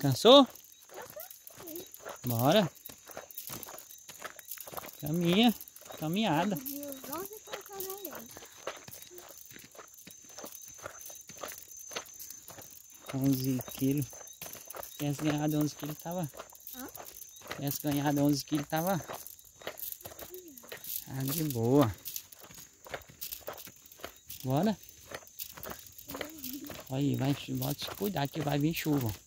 Cansou? Bora. Caminha. Caminhada. 11 quilos. Tivesse ganhado 11 quilos, tava. Essa Tivesse ganhado 11 quilos, tava. Ah, de boa. Bora? Aí, vai, bota cuidado cuidar que vai vir chuva.